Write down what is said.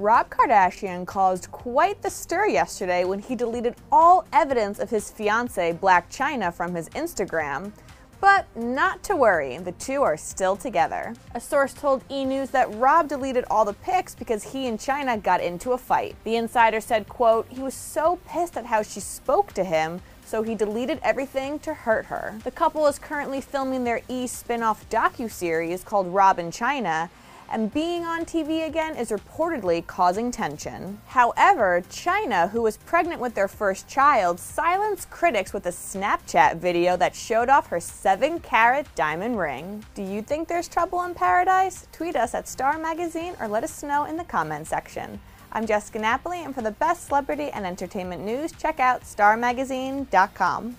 Rob Kardashian caused quite the stir yesterday when he deleted all evidence of his fiancee Blac Chyna from his Instagram. But not to worry, the two are still together. A source told E! News that Rob deleted all the pics because he and Chyna got into a fight. The insider said, quote, he was so pissed at how she spoke to him, so he deleted everything to hurt her. The couple is currently filming their E! spin-off docu-series called Rob and Chyna, and being on TV again is reportedly causing tension. However, Chyna, who was pregnant with their first child, silenced critics with a Snapchat video that showed off her 7 carat diamond ring. Do you think there's trouble in paradise? Tweet us at Star Magazine or let us know in the comment section. I'm Jessica Napoli, and for the best celebrity and entertainment news, check out starmagazine.com.